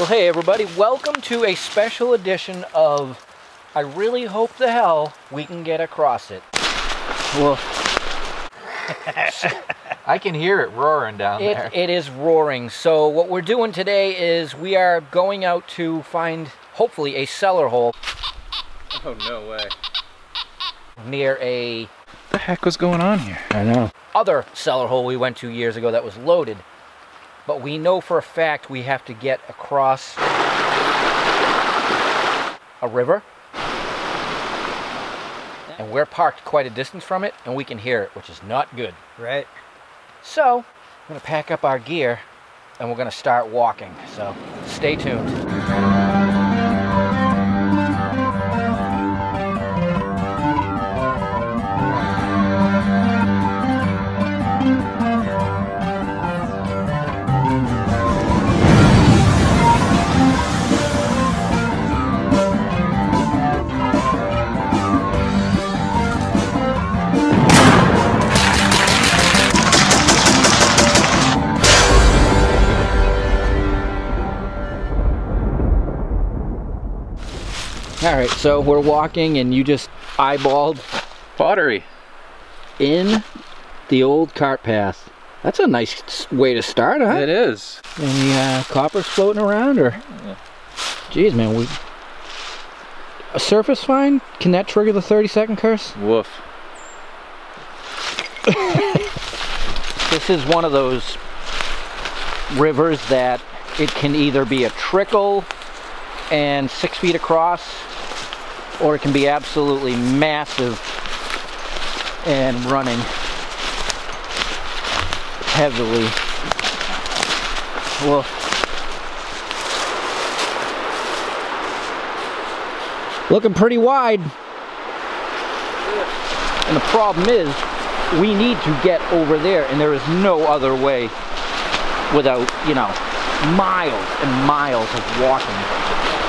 Well, hey everybody, welcome to a special edition of I really hope the hell we can get across it. Well, I can hear it roaring down it, there. it is roaring. So what we're doing today is we are going out to find, hopefully, a cellar hole Oh, no way. near a What the heck was going on here? I know. Other cellar hole we went to years ago that was loaded. But we know for a fact we have to get across a river. And we're parked quite a distance from it, and we can hear it, which is not good. Right. So, I'm gonna pack up our gear, and we're gonna start walking. So, stay tuned. All right, so we're walking, and you just eyeballed Pottery. in the old cart path. That's a nice way to start, huh? It is. Any uh, coppers floating around, or? Jeez, man, we. A surface fine? Can that trigger the 30 second curse? Woof. This is one of those rivers that it can either be a trickle and six feet across, or it can be absolutely massive and running heavily. Well, looking pretty wide. And the problem is, we need to get over there, and there is no other way without, you know, miles and miles of walking.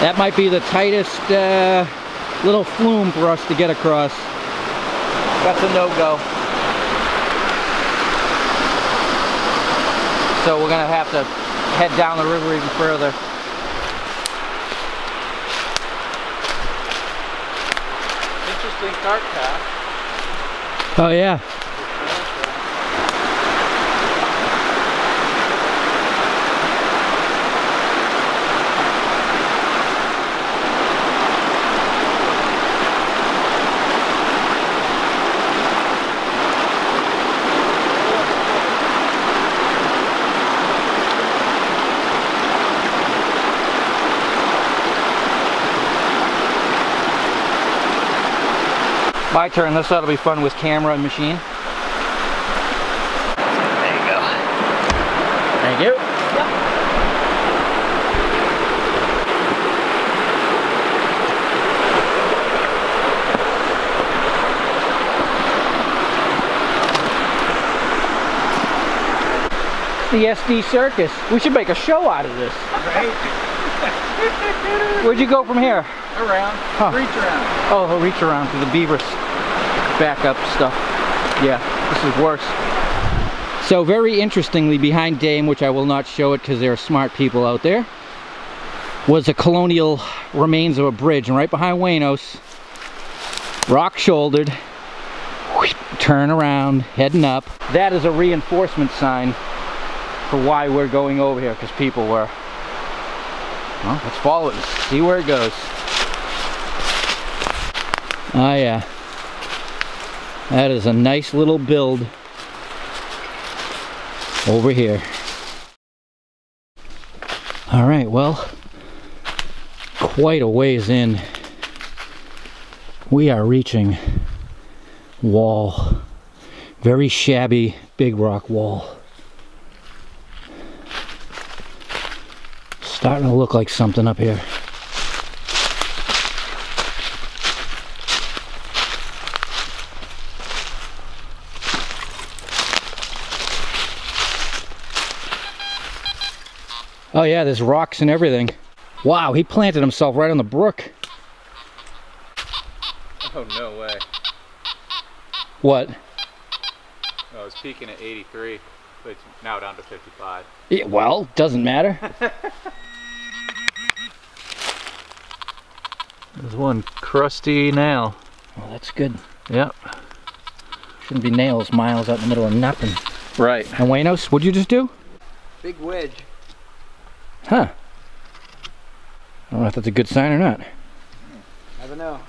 That might be the tightest uh, little flume for us to get across. That's a no-go. So we're gonna have to head down the river even further. Interesting cart path. Oh yeah. My turn. This ought to be fun with camera and machine. There you go. Thank you. The SD Circus. We should make a show out of this. Right. Where'd you go from here? Around. Huh. Reach around. Oh, he'll reach around to the beavers backup stuff. Yeah, this is worse. So very interestingly, behind Dame, which I will not show it because there are smart people out there, was a colonial remains of a bridge. And right behind Waynos, rock shouldered, turn around, heading up. That is a reinforcement sign for why we're going over here, because people were. Well, let's follow it and see where it goes. Oh yeah. That is a nice little build over here. All right, well, quite a ways in. We are reaching wall. Very shabby big rock wall. Starting to look like something up here. Oh yeah, there's rocks and everything. Wow, he planted himself right on the brook. Oh, no way. What? Oh, I was peaking at 83, but it's now down to 55. Yeah, well, doesn't matter. There's one crusty nail. well, that's good. Yep. Shouldn't be nails miles out in the middle of nothing. Right. And Waynos, what'd you just do? Big wedge. Huh. I don't know if that's a good sign or not. Never know.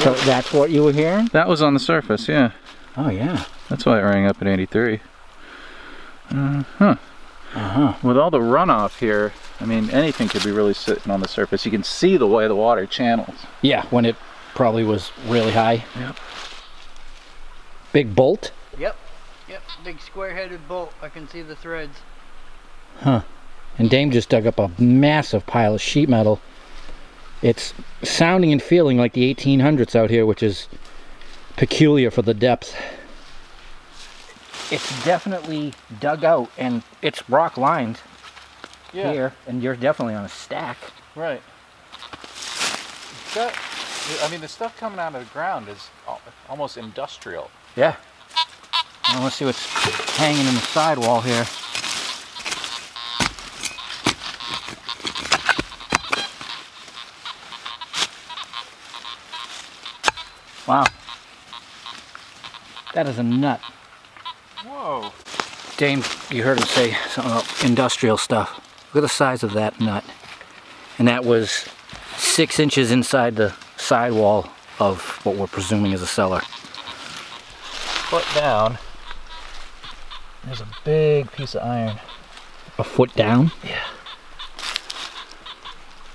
So that's what you were hearing? That was on the surface, yeah. Oh, yeah. That's why it rang up at 83. Uh huh. Uh-huh. With all the runoff here, I mean, anything could be really sitting on the surface. You can see the way the water channels. Yeah, when it probably was really high. Yep. Big bolt? Yep. Yep. Big square-headed bolt. I can see the threads. Huh. And Dame just dug up a massive pile of sheet metal. It's sounding and feeling like the 1800s out here, which is peculiar for the depth. It's definitely dug out and it's rock lined yeah. here, and you're definitely on a stack. Right. It's got, I mean, the stuff coming out of the ground is almost industrial. Yeah. I want to see what's hanging in the sidewall here. Wow. That is a nut. Whoa. Dame, you heard him say something about industrial stuff. Look at the size of that nut. And that was six inches inside the sidewall of what we're presuming is a cellar. Foot down. There's a big piece of iron. A foot down? Yeah.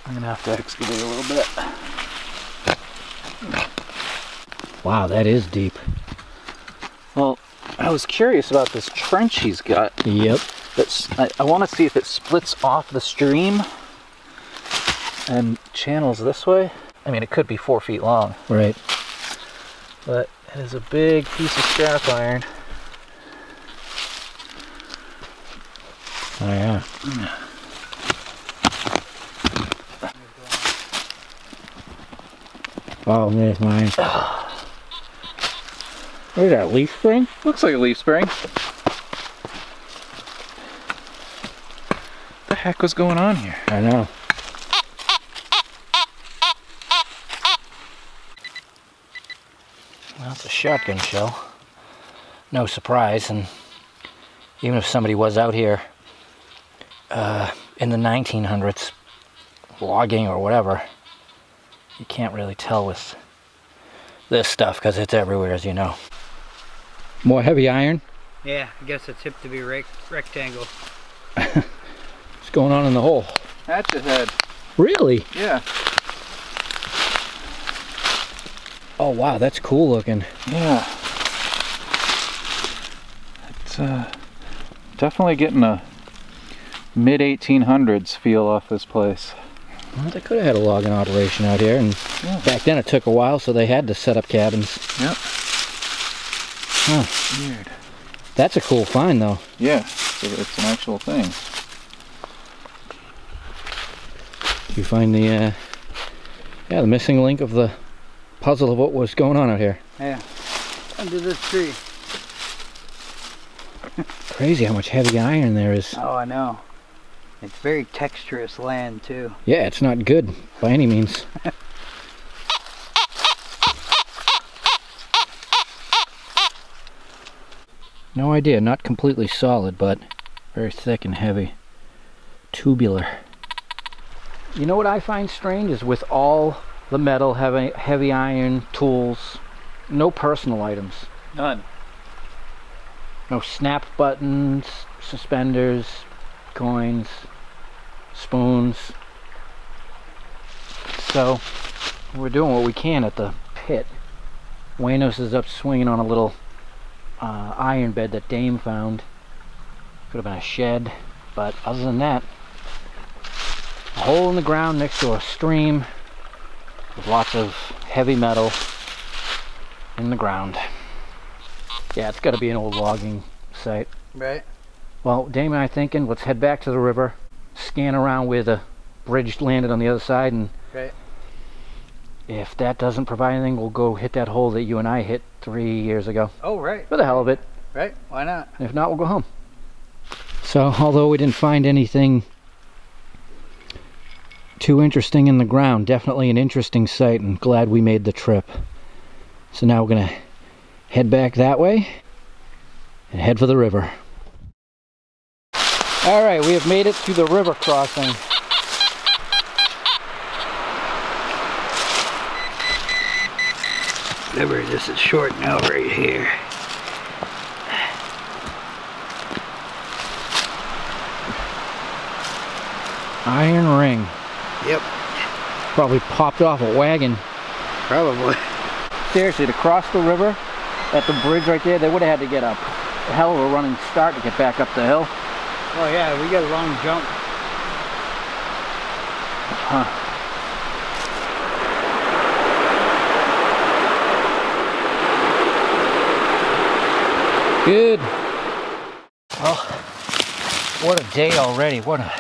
I'm gonna have to excavate a little bit. Wow, that is deep. Well, I was curious about this trench he's got. Yep. That's, I, I want to see if it splits off the stream and channels this way. I mean, it could be four feet long, Right. but it is a big piece of scrap iron. Oh yeah. Oh, there's mine. What is that, leaf spring? Looks like a leaf spring. What the heck was going on here? I know. Well, it's a shotgun shell. No surprise, and even if somebody was out here uh, in the 1900s logging or whatever, you can't really tell with this stuff because it's everywhere, as you know. More heavy iron. Yeah, I guess it's hip to be rec- rectangle. What's going on in the hole? Hatchet head. Really? Yeah. Oh wow, that's cool looking. Yeah. It's uh, definitely getting a mid 1800s feel off this place. Well, they could have had a logging operation out here, and Yeah. back then it took a while, so they had to set up cabins. Yep. Huh. Weird. That's a cool find, though. Yeah, it's an actual thing. You find the, uh, yeah, the missing link of the puzzle of what was going on out here. Yeah. Under this tree. Crazy how much heavy iron there is. Oh, I know. It's very texturous land too. Yeah, it's not good by any means. no idea, not completely solid, but very thick and heavy. Tubular. You know what I find strange is with all the metal, heavy, heavy iron, tools, no personal items. None. No snap buttons, suspenders, coins, spoons. So we're doing what we can at the pit. Waynos is up swinging on a little uh, iron bed that Dame found. Could have been a shed, but other than that, a hole in the ground next to a stream with lots of heavy metal in the ground. Yeah, it's got to be an old logging site. Right. Well, Dame and I thinking, let's head back to the river, scan around where the bridge landed on the other side, and Right. If that doesn't provide anything, we'll go hit that hole that you and I hit three years ago. Oh, right. For the hell of it. Right. Why not? If not, we'll go home. So, although we didn't find anything too interesting in the ground, definitely an interesting sight and glad we made the trip. So now we're gonna head back that way and head for the river. All right, we have made it to the river crossing. River, this is short now right here. Iron Ring. Yep. Probably popped off a wagon. Probably. Seriously, to cross the river at the bridge right there, they would have had to get a hell of a running start to get back up the hill. Oh yeah, we got a long jump. Huh. Good. Well, what a day already. What a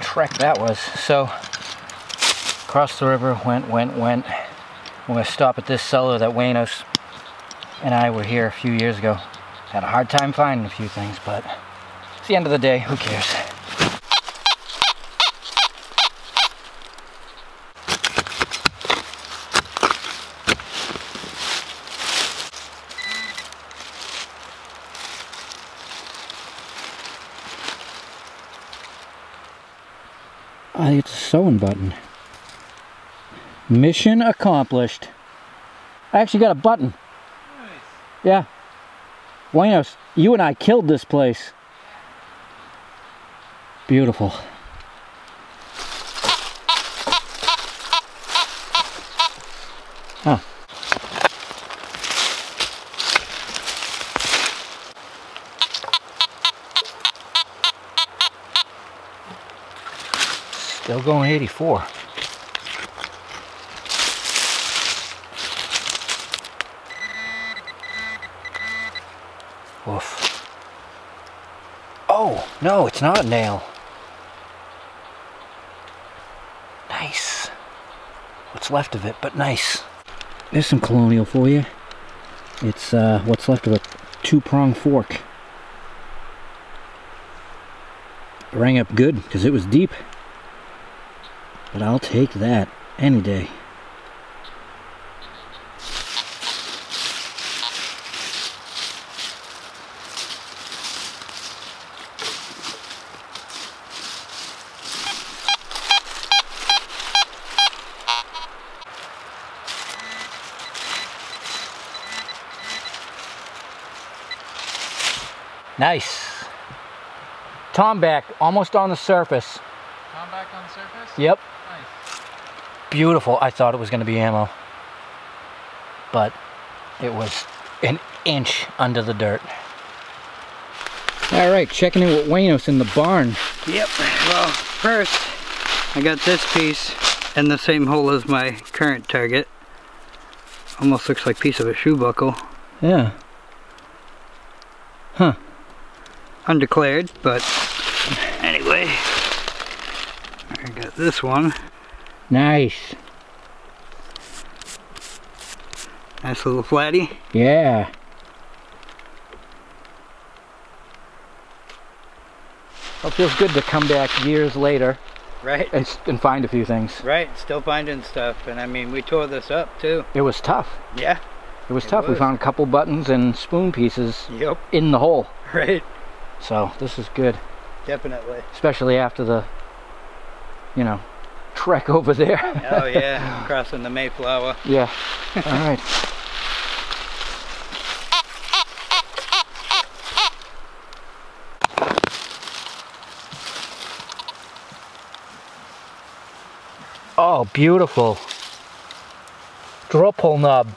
trek that was. So, crossed the river, went, went, went. We're going to stop at this cellar that Waynos and I were here a few years ago. Had a hard time finding a few things, but the end of the day. Who cares? I think it's a sewing button. Mission accomplished. I actually got a button. Yeah. Waynos, you and I killed this place. Beautiful. Huh. Still going 84. Woof. Oh, no, it's not a nail. Nice. What's left of it, but nice. There's some colonial for you. It's uh, what's left of a two-prong fork. Rang up good, because it was deep. But I'll take that any day. Nice. tomback, almost on the surface. tomback on the surface? Yep. Nice. Beautiful. I thought it was going to be ammo. But it was an inch under the dirt. All right, checking in with Waynos in the barn. Yep. Well, first, I got this piece in the same hole as my current target. Almost looks like a piece of a shoe buckle. Yeah. Undeclared, but anyway. I got this one. Nice. Nice little flatty. Yeah. Well, it feels good to come back years later Right? and, and find a few things. Right, still finding stuff. And I mean, we tore this up too. It was tough. Yeah. It was It tough. We found a couple buttons and spoon pieces Yep. in the hole. Right. So this is good, Definitely. especially after the, you know, trek over there. Oh yeah, crossing the Mayflower. yeah. All right. Oh, beautiful. Draw pull knob.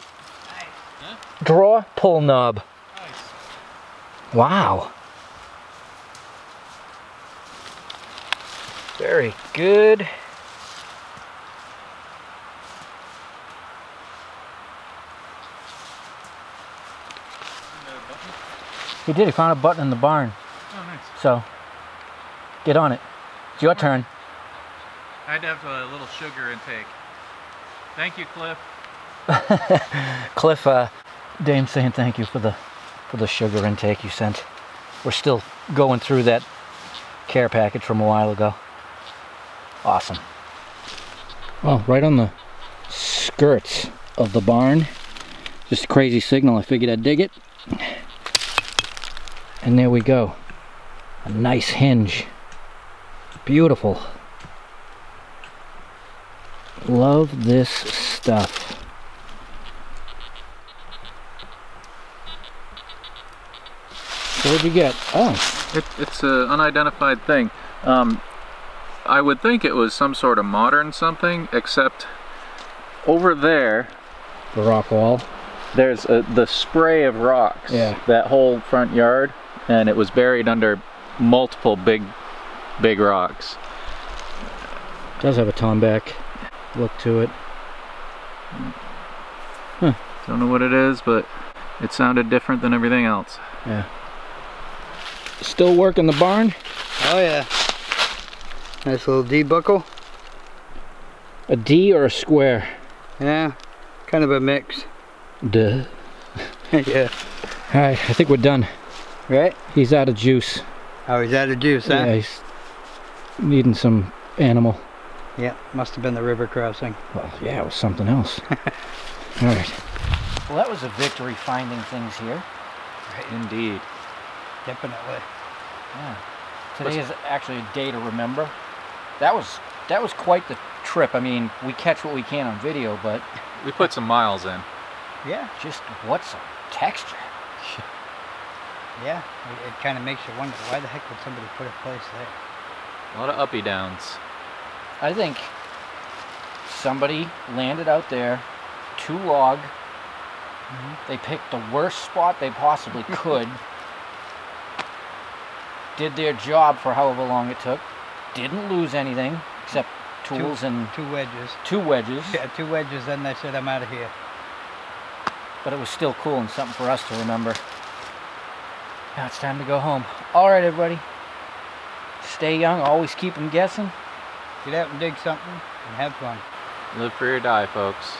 Draw pull knob. Nice. Wow. Very good. He did. He found a button in the barn. Oh, nice. So, get on it. It's your turn. I'd have a little sugar intake. Thank you, Cliff. Cliff, uh, Dame saying thank you for the for the sugar intake you sent. We're still going through that care package from a while ago. Awesome. Well, right on the skirts of the barn. Just a crazy signal. I figured I'd dig it. And there we go. A nice hinge. Beautiful. Love this stuff. So what'd you get? Oh, It, it's an unidentified thing. Um, I would think it was some sort of modern something, except over there, the rock wall. there's a, the spray of rocks. Yeah. That whole front yard, and it was buried under multiple big, big rocks. Does have a tomback look to it. Huh. Don't know what it is, but it sounded different than everything else. Yeah. Still working the barn? Oh yeah. Nice little D buckle. A D or a square? Yeah. Kind of a mix. Duh. yeah. Alright, I think we're done. Right? He's out of juice. Oh, he's out of juice, huh? Yeah, he's needing some animal. Yeah. Must have been the river crossing. Well, yeah, it was something else. Alright. Well, that was a victory finding things here. Right. Indeed. Definitely. Yeah. Today is actually a day to remember. That was that was quite the trip. I mean, we catch what we can on video, but We put some miles in. Yeah. just what's a texture? Yeah. It, it kind of makes you wonder why the heck would somebody put a place there? A lot of uppy downs. I think somebody landed out there, two log. Mm-hmm. They picked the worst spot they possibly could. did their job for however long it took. Didn't lose anything except tools and Two wedges. two wedges. Yeah, two wedges, then they said, I'm out of here. But it was still cool and something for us to remember. Now it's time to go home. All right, everybody. Stay young. Always keep them guessing. Get out and dig something and have fun. Live free or die, folks.